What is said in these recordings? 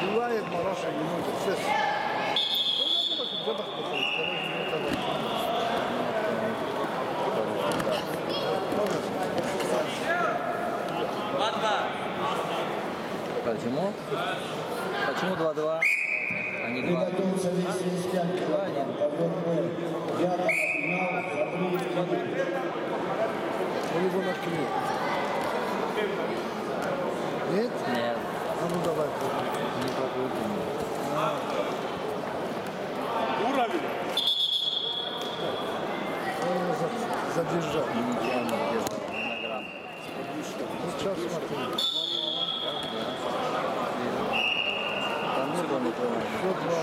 Бывает, Мараша не может. Сейчас. Я вот это. Почему? Почему 2-2? А не 2 Приготовился весь 75 килограмм. Ковер Б. odjeżdżają. No czas ma tu. Siódma.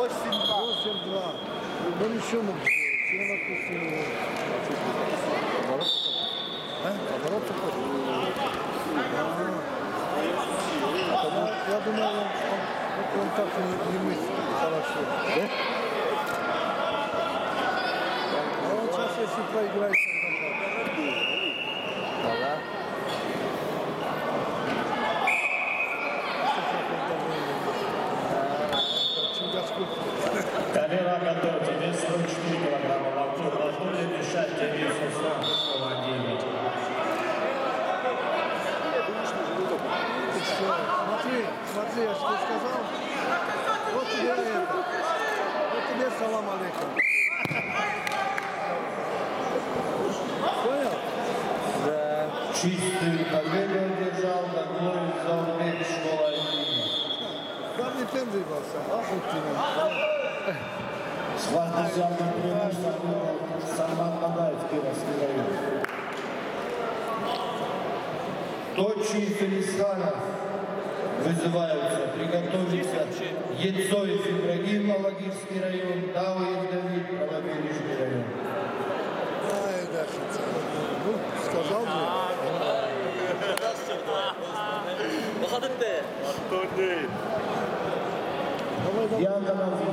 Osiem dwa. Do mi siódma. Siódma plus siódma. Так не, не мыслит хорошо. А он сейчас, если проиграет. Чингаску. Ковера готовьте. Вес 44 килограмма. Повтор должно ли мешать 49? Ты что? Смотри, смотри, я что сказал. Тебе это. Вот тебе салам алейкум. Понял? Да. Чистую победу одержал Данглой Заурбек школа. Главный пензель был сам. Ух ты, ну. С воздушным преимуществом выбрал Салман Бадаев, Кировский район. Точи Фелисханов вызываются. Приготовиться. Ецоев Ибрагим, Алагирский район. Дауев Давид, Правобережный район. Ай, да. Ну, сказал de. Давай, давай. Яганов